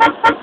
Ha ha ha!